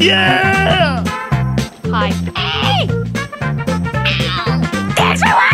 Yeah! Hi. Hey!